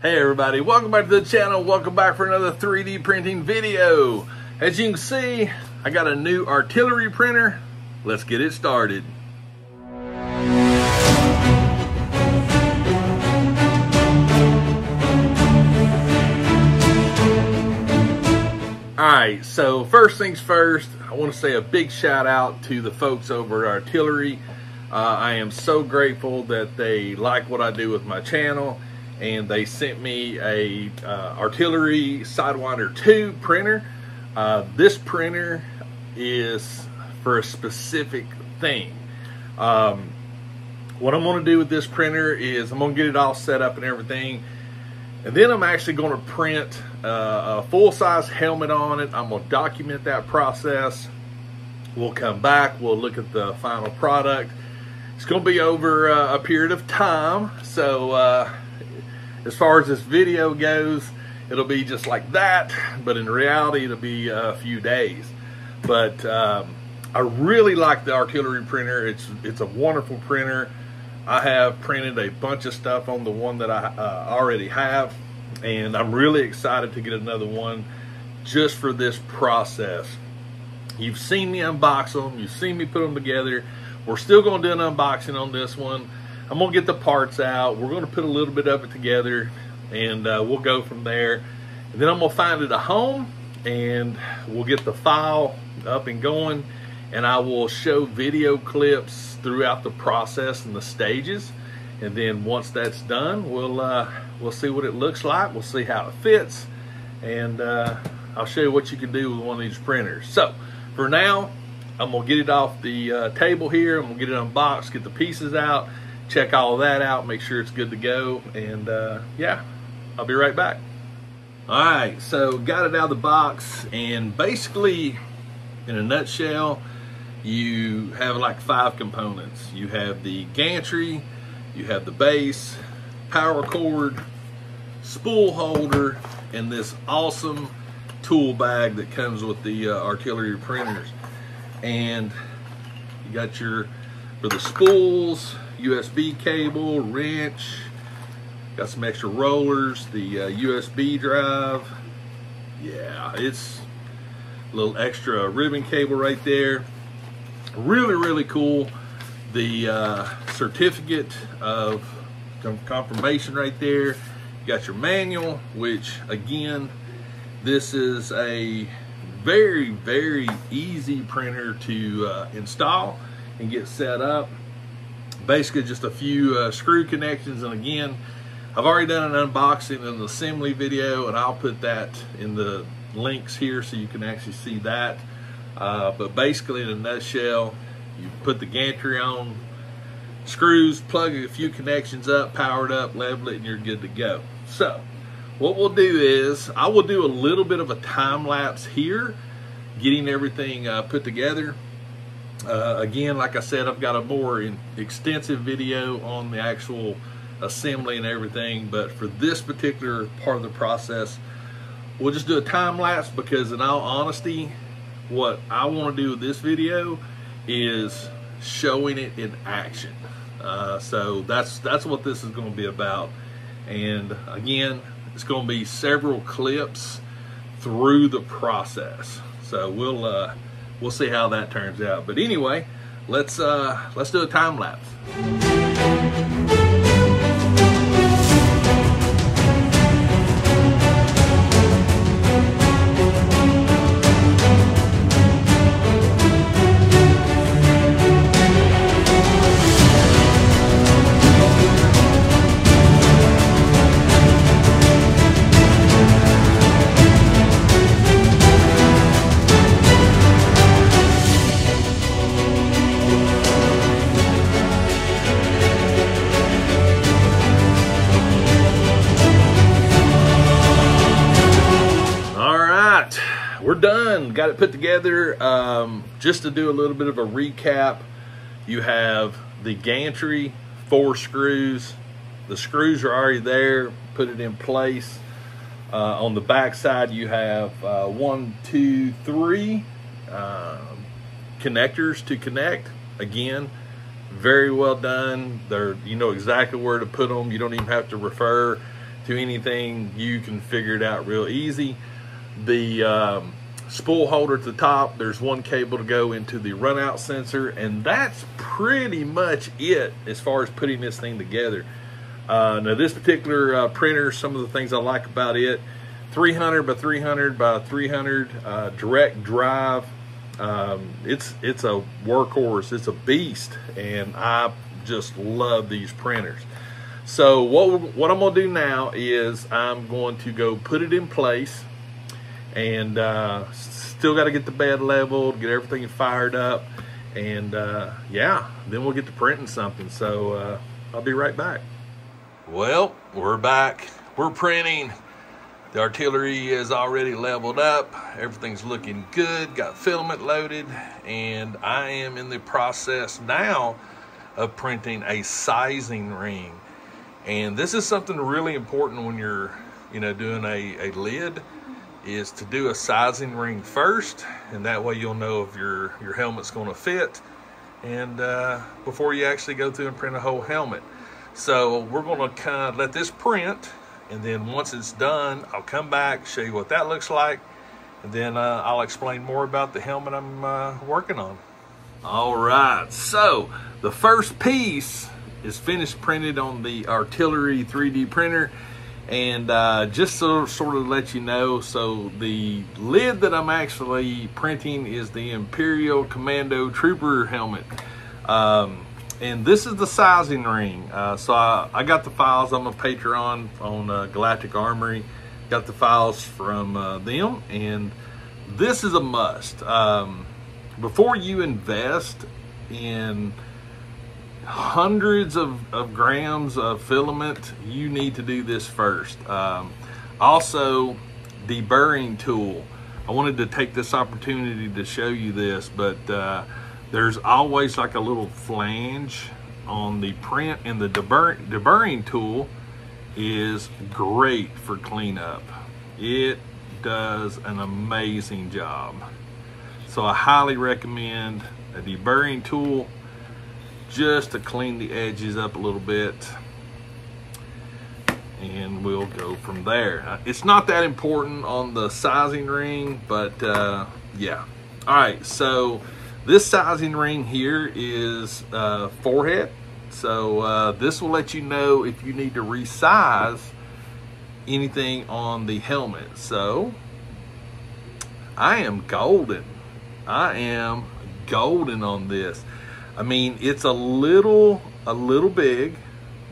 Hey everybody, welcome back to the channel. Welcome back for another 3D printing video. As you can see, I got a new artillery printer. Let's get it started. Alright, so first things first, I want to say a big shout out to the folks over at Artillery. Uh, I am so grateful that they like what I do with my channel and they sent me a uh, Artillery Sidewinder 2 printer. Uh, this printer is for a specific thing. Um, what I'm going to do with this printer is I'm going to get it all set up and everything and then I'm actually going to print uh, a full-size helmet on it. I'm going to document that process. We'll come back. We'll look at the final product. It's going to be over uh, a period of time. So uh, as far as this video goes, it'll be just like that. But in reality, it'll be a few days. But um, I really like the artillery printer. It's, it's a wonderful printer. I have printed a bunch of stuff on the one that I uh, already have, and I'm really excited to get another one just for this process. You've seen me unbox them, you've seen me put them together. We're still going to do an unboxing on this one. I'm to get the parts out. We're to put a little bit of it together, and uh, we'll go from there. And then I'm to find it a home, and we'll get the file up and going, and I will show video clips throughout the process and the stages. And then once that's done, we'll uh, we'll see what it looks like. We'll see how it fits, and uh, I'll show you what you can do with one of these printers. So for now, I'm gonna get it off the uh, table here. I'm gonna get it unboxed, get the pieces out, check all that out, make sure it's good to go, and uh, yeah, I'll be right back. All right, so got it out of the box, and basically, in a nutshell, you have like five components. You have the gantry, you have the base, power cord, spool holder, and this awesome tool bag that comes with the uh, artillery printers. And you got your, for the spools, USB cable, wrench, got some extra rollers, the uh, USB drive. Yeah, it's a little extra ribbon cable right there really, really cool. The uh, certificate of confirmation right there. You got your manual, which again, this is a very, very easy printer to uh, install and get set up. Basically just a few uh, screw connections and again, I've already done an unboxing and an assembly video and I'll put that in the links here so you can actually see that. Uh, but basically, in a nutshell, you put the gantry on, screws, plug a few connections up, power it up, level it, and you're good to go. So, what we'll do is, I will do a little bit of a time lapse here, getting everything uh, put together. Uh, again, like I said, I've got a more extensive video on the actual assembly and everything, but for this particular part of the process, we'll just do a time lapse because in all honesty, what I want to do with this video is showing it in action. Uh, so that's that's what this is going to be about. And again, it's going to be several clips through the process. So we'll uh, we'll see how that turns out. But anyway, let's uh, let's do a time lapse. Done. Got it put together. Um, just to do a little bit of a recap, you have the gantry, four screws. The screws are already there. Put it in place. Uh, on the back side, you have uh, one, two, three uh, connectors to connect. Again, very well done. They're you know exactly where to put them. You don't even have to refer to anything, you can figure it out real easy. The um, spool holder at the top, there's one cable to go into the runout sensor, and that's pretty much it as far as putting this thing together. Uh, now this particular uh, printer, some of the things I like about it, 300 by 300 by 300 uh, direct drive. Um, it's it's a workhorse. It's a beast, and I just love these printers. So what what I'm gonna do now is I'm going to go put it in place, and uh, still got to get the bed leveled, get everything fired up, and uh, yeah, then we'll get to printing something. So uh, I'll be right back. Well, we're back. We're printing. The artillery is already leveled up. Everything's looking good. Got filament loaded. And I am in the process now of printing a sizing ring. And this is something really important when you're, you know, doing a, a lid is to do a sizing ring first. And that way you'll know if your, your helmet's going to fit. And uh, before you actually go through and print a whole helmet. So we're going to kind of let this print and then once it's done, I'll come back, show you what that looks like, and then uh, I'll explain more about the helmet I'm uh, working on. All right, so the first piece is finished printed on the Artillery 3D printer. And uh, just to sort of let you know, so the lid that I'm actually printing is the Imperial Commando Trooper helmet. Um, and this is the sizing ring. Uh, so I, I, got the files. I'm a Patreon on uh, Galactic Armory. Got the files from uh, them, and this is a must. Um, before you invest in hundreds of, of, grams of filament, you need to do this first. Um, also, deburring tool. I wanted to take this opportunity to show you this, but uh, there's always like a little flange on the print and the debur deburring tool is great for cleanup. It does an amazing job. So I highly recommend a deburring tool just to clean the edges up a little bit and we'll go from there. Uh, it's not that important on the sizing ring, but uh, yeah. All right, so this sizing ring here is uh, forehead. So uh, this will let you know if you need to resize anything on the helmet. So I am golden. I am golden on this. I mean, it's a little, a little big,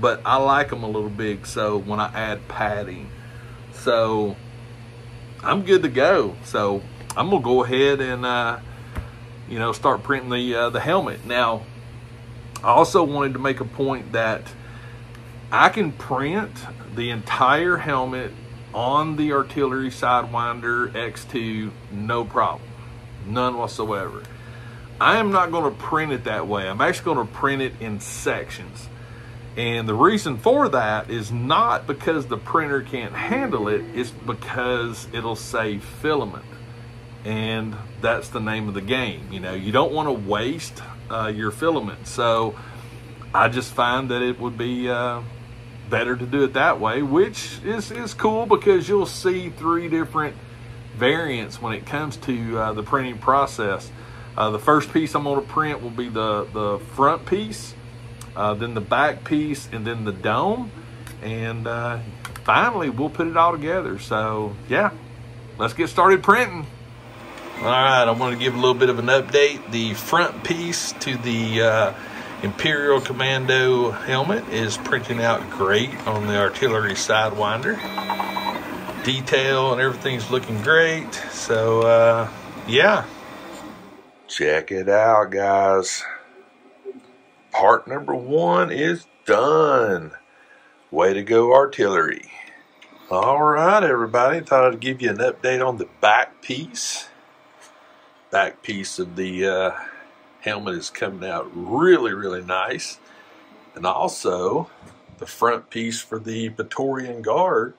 but I like them a little big. So when I add padding, so I'm good to go. So I'm gonna go ahead and uh, you know, start printing the uh, the helmet. Now, I also wanted to make a point that I can print the entire helmet on the Artillery Sidewinder X2, no problem, none whatsoever. I am not going to print it that way. I'm actually going to print it in sections. And the reason for that is not because the printer can't handle it, it's because it'll save filament and that's the name of the game. You know, you don't want to waste uh, your filament. So I just find that it would be uh, better to do it that way, which is, is cool because you'll see three different variants when it comes to uh, the printing process. Uh, the first piece I'm going to print will be the, the front piece, uh, then the back piece, and then the dome. And uh, finally, we'll put it all together. So, yeah, let's get started printing. All right, I want to give a little bit of an update. The front piece to the uh, Imperial Commando helmet is printing out great on the artillery sidewinder. Detail and everything's looking great. So, uh, yeah. Check it out, guys. Part number one is done. Way to go, artillery. All right, everybody. Thought I'd give you an update on the back piece back piece of the uh, helmet is coming out really, really nice. And also, the front piece for the Praetorian Guard,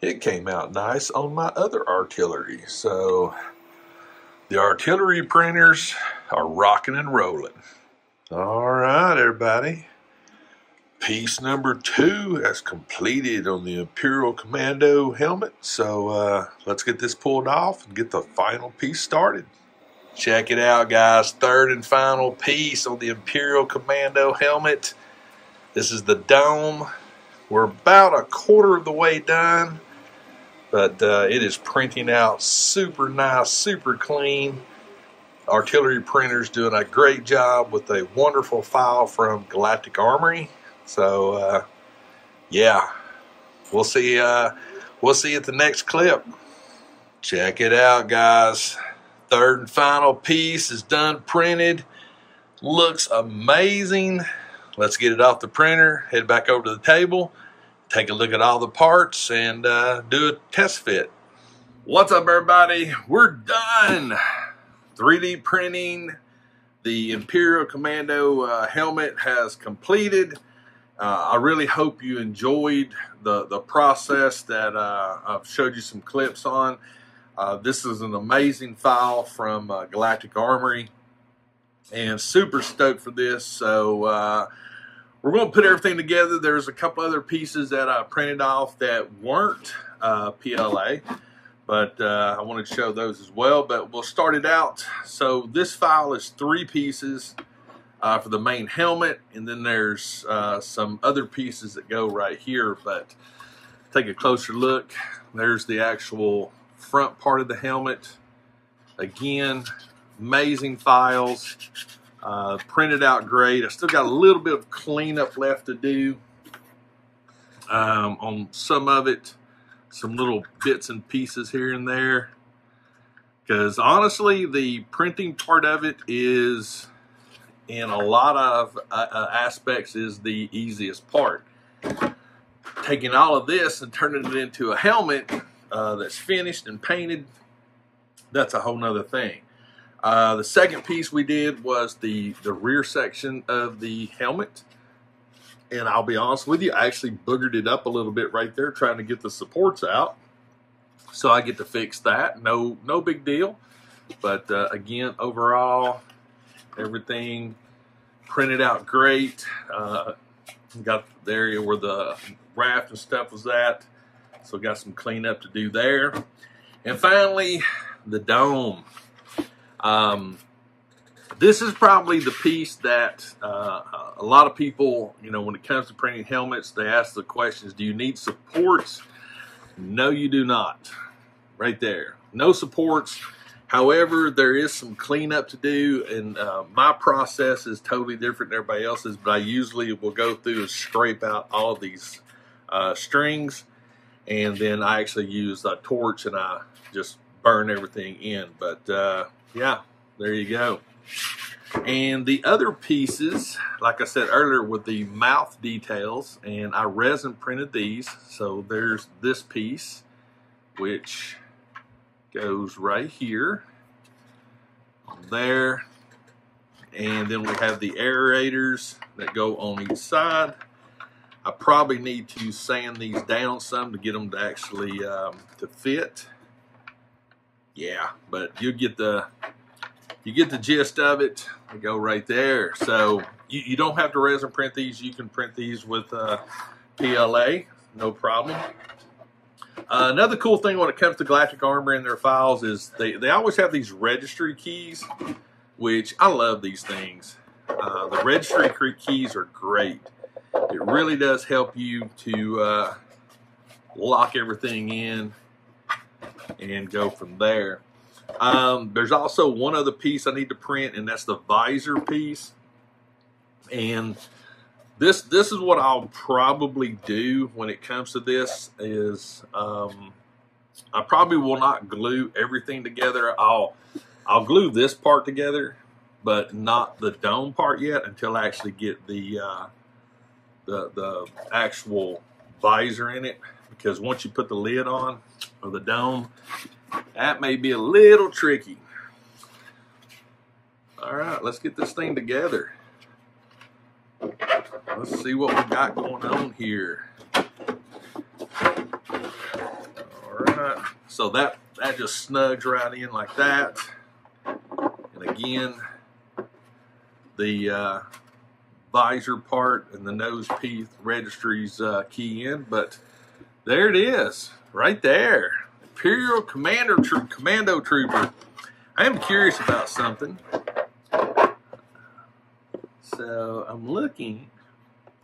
it came out nice on my other artillery. So, the artillery printers are rocking and rolling. All right, everybody. piece number two has completed on the Imperial Commando helmet. So uh, let's get this pulled off and get the final piece started. Check it out, guys. Third and final piece on the Imperial Commando helmet. This is the dome. We're about a quarter of the way done, but uh, it is printing out super nice, super clean. Artillery Printers doing a great job with a wonderful file from Galactic Armory. So, uh, yeah, we'll see. Uh, we'll see at the next clip. Check it out, guys. Third and final piece is done printed. Looks amazing. Let's get it off the printer, head back over to the table, take a look at all the parts, and uh, do a test fit. What's up, everybody? We're done. 3D printing. The Imperial Commando uh, helmet has completed. Uh, I really hope you enjoyed the, the process that uh, I've showed you some clips on. Uh, this is an amazing file from uh, Galactic Armory and super stoked for this. So we're going to put everything together. There's a couple other pieces that I printed off that weren't uh, PLA, but uh, I wanted to show those as well. But we'll start it out. So this file is three pieces uh, for the main helmet, and then there's some other pieces that go right here. But take a closer look. There's the actual front part of the helmet. Again, amazing files. Uh, printed out great. I still got a little bit of cleanup left to do um, on some of it. Some little bits and pieces here and there. Because honestly, the printing part of it is, in a lot of uh, uh aspects, is the easiest part. Taking all of this and turning it into a helmet uh, that's finished and painted, that's a whole nother thing. Uh, the second piece we did was the, the rear section of the helmet. And I'll be honest with you, I actually boogered it up a little bit right there trying to get the supports out. So I get to fix that. No, no big deal. But uh, again, overall, everything printed out great. Uh, got the area where the raft and stuff was at. So got some cleanup to do there. And finally, the dome. Um, this is probably the piece that uh, a lot of people, you know, when it comes to printing helmets, they ask the questions, do you need supports? No, you do not. Right there. No supports. However, there is some cleanup to do, and uh, my process is totally different than everybody else's, but I usually will go through and scrape out all these uh, strings and then I actually use a torch and I just burn everything in. But uh, yeah, there you go. And the other pieces, like I said earlier, with the mouth details, and I resin printed these. So there's this piece, which goes right here, there, and then we have the aerators that go on each side. I probably need to sand these down some to get them to actually um, to fit. Yeah, but you get the you get the gist of it. They go right there. So you, you don't have to resin print these. You can print these with uh, PLA, no problem. Uh, another cool thing when it comes to Galactic Armor and their files is they, they always have these registry keys, which I love these things. Uh, the registry keys are great it really does help you to uh, lock everything in and go from there. Um, there's also one other piece I need to print, and that's the visor piece. And this this is what I'll probably do when it comes to this is um, I probably will not glue everything together. I'll I'll glue this part together, but not the dome part yet until I actually get the uh, the, the actual visor in it because once you put the lid on or the dome, that may be a little tricky. All right, let's get this thing together. Let's see what we got going on here. All right, so that, that just snugs right in like that. And again, the uh, visor part and the nose piece registry's uh, key in, but there it is, right there. Imperial Commander Tro Commando Trooper. I am curious about something. So I'm looking.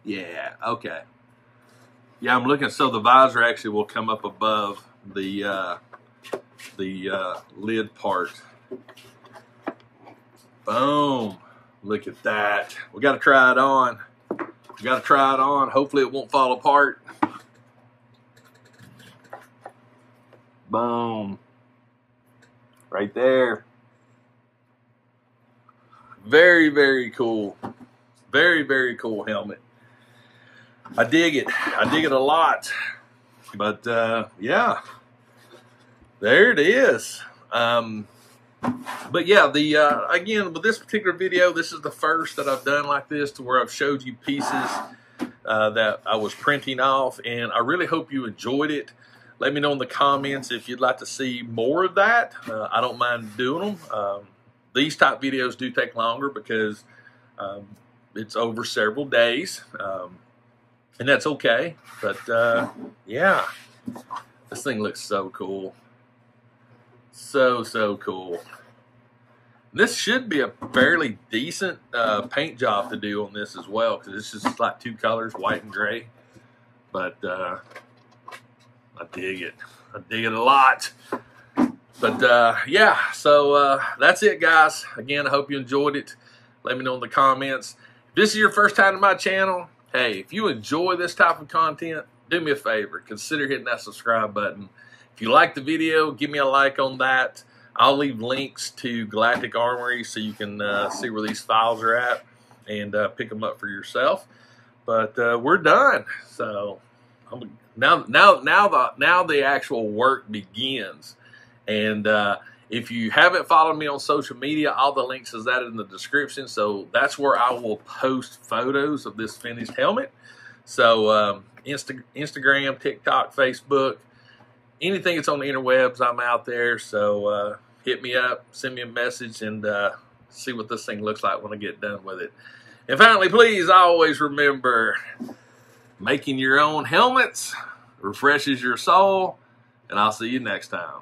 Yeah, okay. Yeah, I'm looking. So the visor actually will come up above the uh, the uh, lid part. Boom. Look at that. We got to try it on. We got to try it on. Hopefully it won't fall apart. Boom. Right there. Very, very cool. Very, very cool helmet. I dig it. I dig it a lot. But uh, yeah, there it is. Um, but yeah, the uh, again with this particular video, this is the first that I've done like this to where I've showed you pieces uh, that I was printing off, and I really hope you enjoyed it. Let me know in the comments if you'd like to see more of that. Uh, I don't mind doing them. Um, these type videos do take longer because um, it's over several days, um, and that's okay. But uh, yeah, this thing looks so cool. So, so cool. This should be a fairly decent uh, paint job to do on this as well because it's just like two colors, white and gray. But uh, I dig it. I dig it a lot. But uh, yeah, so uh, that's it, guys. Again, I hope you enjoyed it. Let me know in the comments. If this is your first time to my channel, hey, if you enjoy this type of content, do me a favor. Consider hitting that subscribe button. If you like the video, give me a like on that. I'll leave links to Galactic Armory so you can uh, see where these files are at and uh, pick them up for yourself. But uh, we're done. So I'm, now, now, now the now the actual work begins. And uh, if you haven't followed me on social media, all the links is that in the description. So that's where I will post photos of this finished helmet. So um, Insta Instagram, TikTok, Facebook, anything that's on the interwebs, I'm out there. So uh, hit me up, send me a message, and uh, see what this thing looks like when I get done with it. And finally, please always remember making your own helmets refreshes your soul, and I'll see you next time.